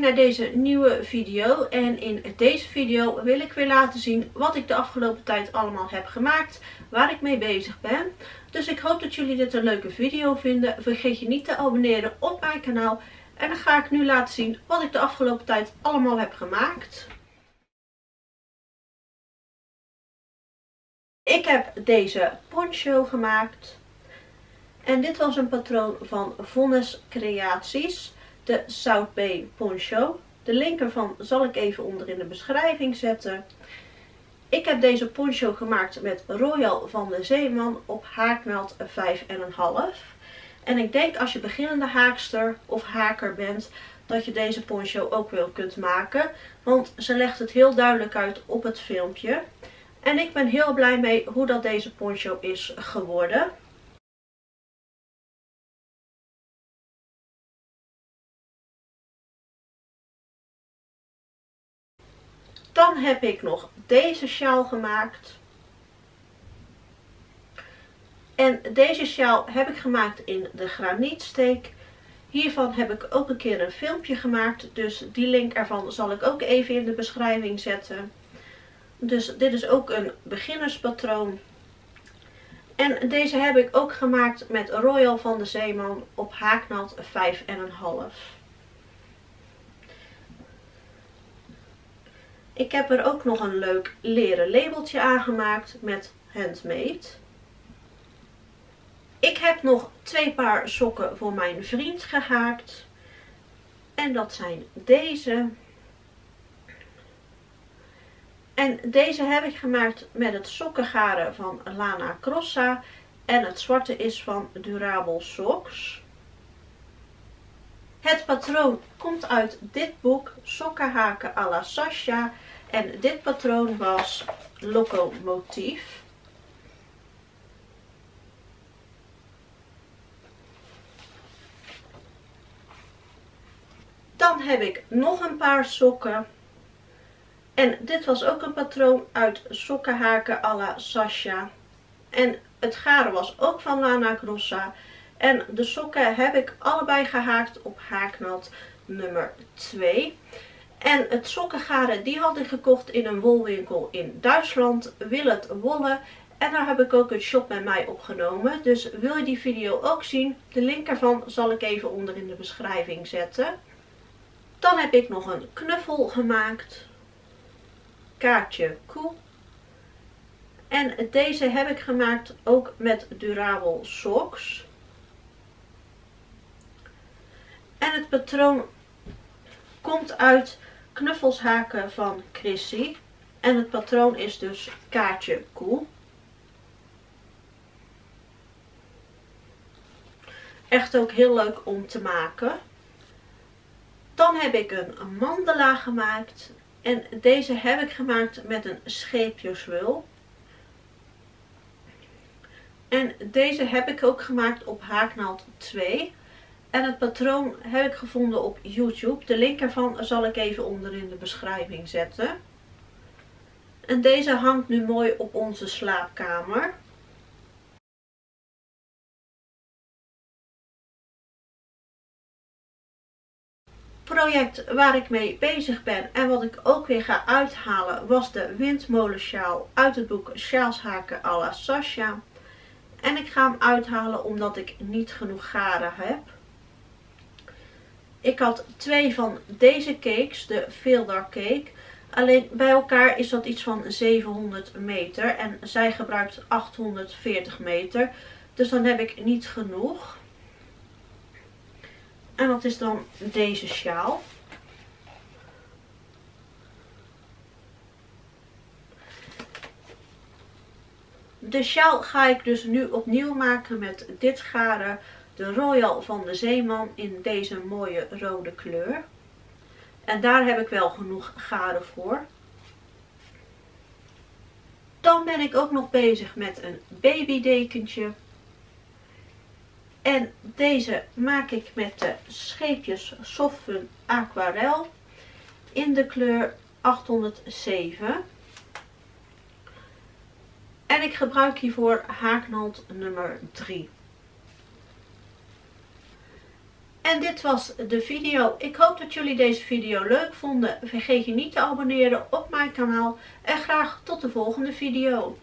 naar deze nieuwe video. En in deze video wil ik weer laten zien wat ik de afgelopen tijd allemaal heb gemaakt. Waar ik mee bezig ben. Dus ik hoop dat jullie dit een leuke video vinden. Vergeet je niet te abonneren op mijn kanaal. En dan ga ik nu laten zien wat ik de afgelopen tijd allemaal heb gemaakt. Ik heb deze poncho gemaakt. En dit was een patroon van Vonnes Creaties. De South Bay Poncho. De link ervan zal ik even onder in de beschrijving zetten. Ik heb deze poncho gemaakt met Royal van de Zeeman op haaknaald 5,5. En ik denk als je beginnende haakster of haker bent, dat je deze poncho ook wel kunt maken. Want ze legt het heel duidelijk uit op het filmpje. En ik ben heel blij mee hoe dat deze poncho is geworden. Dan heb ik nog deze sjaal gemaakt. En deze sjaal heb ik gemaakt in de granietsteek. Hiervan heb ik ook een keer een filmpje gemaakt. Dus die link ervan zal ik ook even in de beschrijving zetten. Dus dit is ook een beginnerspatroon. En deze heb ik ook gemaakt met Royal van de Zeeman op haaknaald 5,5. Ik heb er ook nog een leuk leren labeltje aangemaakt met handmade. Ik heb nog twee paar sokken voor mijn vriend gehaakt. En dat zijn deze. En deze heb ik gemaakt met het sokkengaren van Lana Crossa. En het zwarte is van Durable Socks. Het patroon komt uit dit boek Sokkenhaken à Sasha. En dit patroon was Locomotief. Dan heb ik nog een paar sokken. En dit was ook een patroon uit sokkenhaken à la Sasha. En het garen was ook van Lana Grossa. En de sokken heb ik allebei gehaakt op haaknaald nummer 2. En het sokkengaren die had ik gekocht in een wolwinkel in Duitsland. Wil het wollen. En daar heb ik ook een shop met mij opgenomen. Dus wil je die video ook zien? De link ervan zal ik even onder in de beschrijving zetten. Dan heb ik nog een knuffel gemaakt. Kaartje koe. En deze heb ik gemaakt ook met Durable Socks. En het patroon komt uit knuffelshaken van Chrissy. En het patroon is dus kaartje koe. Echt ook heel leuk om te maken. Dan heb ik een mandala gemaakt. En deze heb ik gemaakt met een scheepjeswul. En deze heb ik ook gemaakt op haaknaald 2. En het patroon heb ik gevonden op YouTube. De link ervan zal ik even onder in de beschrijving zetten. En deze hangt nu mooi op onze slaapkamer. project waar ik mee bezig ben en wat ik ook weer ga uithalen was de windmolensjaal uit het boek Sjaalshaken à la Sasha. En ik ga hem uithalen omdat ik niet genoeg garen heb. Ik had twee van deze cakes, de Veildar cake. Alleen bij elkaar is dat iets van 700 meter en zij gebruikt 840 meter. Dus dan heb ik niet genoeg. En dat is dan deze sjaal. De sjaal ga ik dus nu opnieuw maken met dit garen de Royal van de Zeeman in deze mooie rode kleur. En daar heb ik wel genoeg garen voor. Dan ben ik ook nog bezig met een babydekentje. En deze maak ik met de scheepjes Softfun Aquarel in de kleur 807. En ik gebruik hiervoor haaknaald nummer 3. En dit was de video. Ik hoop dat jullie deze video leuk vonden. Vergeet je niet te abonneren op mijn kanaal. En graag tot de volgende video.